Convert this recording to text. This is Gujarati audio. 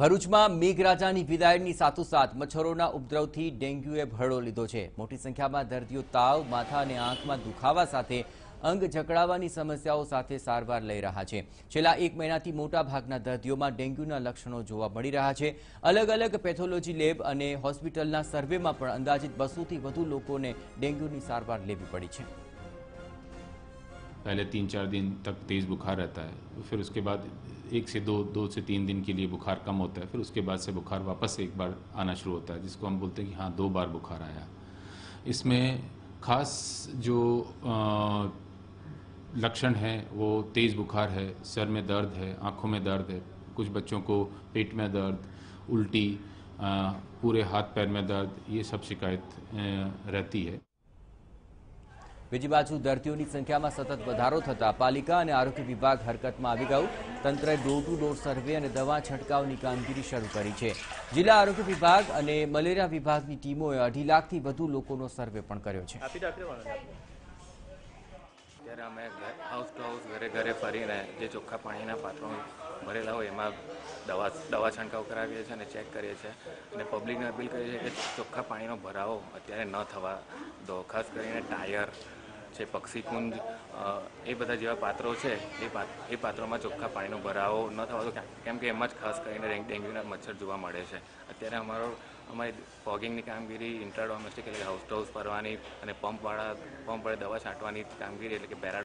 ભરૂચમાં મેઘરાજાની વિદાયની સાથોસાથ મચ્છરોના ઉપદ્રવથી ડેન્ગ્યુએ ભરડો લીધો છે. મોટી સંખ્યામાં દર્દીઓ તાવ, માથા અને આંખમાં દુખાવા સાથે અંગ જકડાવાની સમસ્યાઓ સાથે સારવાર લઈ રહ્યા છે. છેલ્લા એક મહિનાથી મોટાભાગના દર્દીઓમાં ડેન્ગ્યુના લક્ષણો જોવા મળી રહ્યા છે. અલગ અલગ પેથોલોજી લેબ અને હોસ્પિટલના સર્વેમાં પણ અંદાજિત બસોથી વધુ લોકોને ડેન્ગ્યુની સારવાર લેવી પડી છે. पहले तीन चार दिन तक तेज़ बुखार रहता है फिर उसके बाद एक से दो दो से तीन दिन के लिए बुखार कम होता है, फिर उसके बाद से बुखार वापस एक बार आना शुरू होता है, जिसको हम बोलते हैं कि हाँ दो बार बुखार आया। इसमें खास जो लक्षण हैं, वो तेज़ बुखार है, सर में दर्द है, आँखों में दर्द है, कुछ बच्चों को पेट में दर्द, उल्टी पूरे हाथ पैर में दर्द, ये सब शिकायत रहती है। બીજી બાજુ દર્દીઓની સંખ્યામાં સતત વધારો થતા પાલિકા અને આરોગ્ય વિભાગ હરકતમાં આવી ગયું. તંત્રએ ડોર ટુ ડોર સર્વે અને દવા છંટકાવની કામગીરી શરૂ કરી છે. જિલ્લા આરોગ્ય વિભાગ અને મલેરિયા વિભાગની ટીમોએ અઢી લાખથી વધુ લોકોનો સર્વે પણ કર્યો છે. ત્યારે અમે હાઉસ ટુ હાઉસ ઘરે ઘરે ફરીને જે ચોખ્ખા પાણીના પાત્રો ભરેલા હોય એમાં દવા દવા છંટકાવ કરાવીએ છીએ અને ચેક કરીએ છીએ. અને પબ્લિકને અપીલ કરીએ છીએ કે ચોખ્ખા પાણીનો ભરાવો અત્યારે ન થવા દો. ખાસ કરીને ટાયર છે પક્ષીકુંજ એ બધા જેવા પાત્રો છે, એ પાત્રોમાં ચોખ્ખા પાણીનો ભરાવો ન થવા તો કેમ કે એમાં જ ખાસ કરીને ડેન્ગ- ડેન્ગ્યુના મચ્છર જોવા મળે છે. અત્યારે અમારો, અમારી ફોગિંગની કામગીરી ઇન્ટ્રાડોમેસ્ટિક એટલે હાઉસ ટુ હાઉસ ફરવાની અને પંપવાળા પંપ વડે દવા છાંટવાની કામગીરી એટલે કે પેરા